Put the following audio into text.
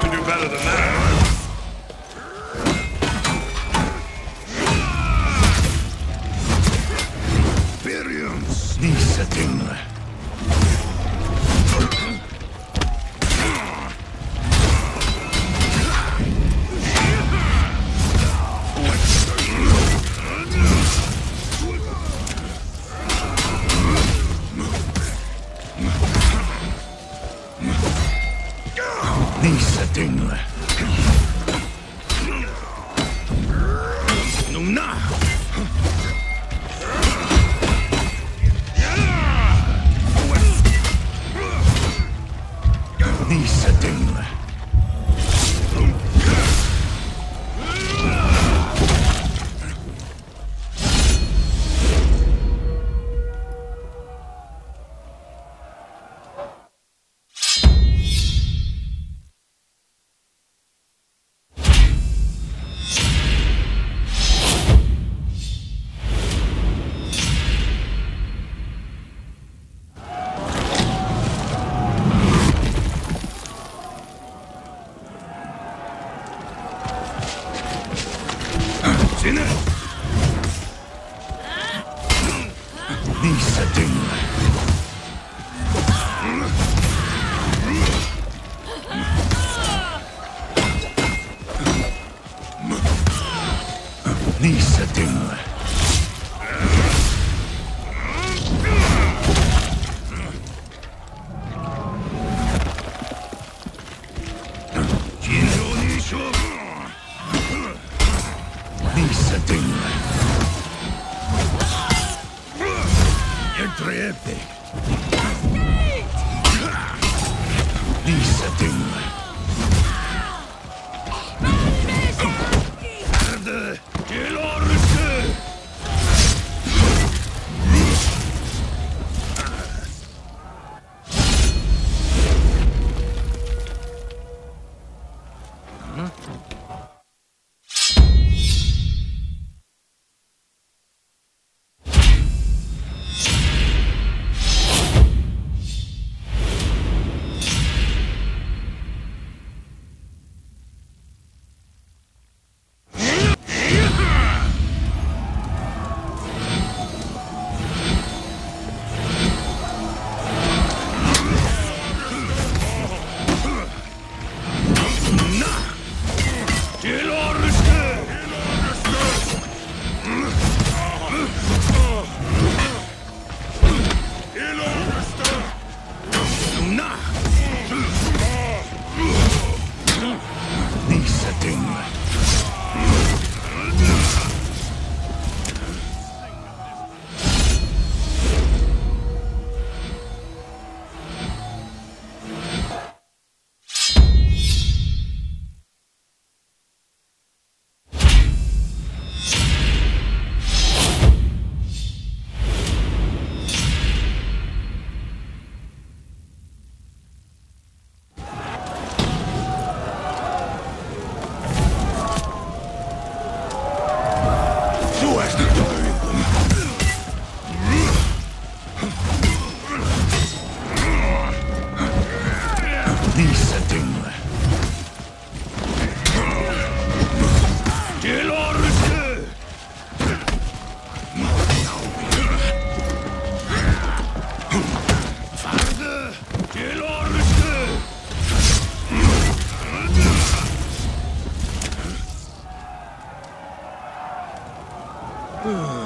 to do better than that. Nice thing. Visa tyngre. Visa thing. Decent. Ugh.